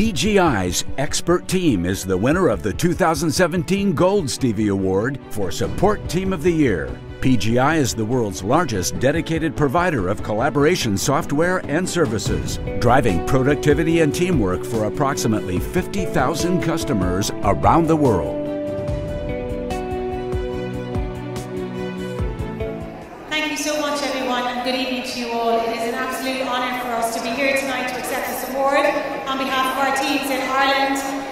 PGI's expert team is the winner of the 2017 Gold Stevie Award for Support Team of the Year. PGI is the world's largest dedicated provider of collaboration software and services, driving productivity and teamwork for approximately 50,000 customers around the world. Thank you so much, everyone, and good evening to you all. It is an absolute honour for us to be here tonight to accept this award on behalf of our teams in Ireland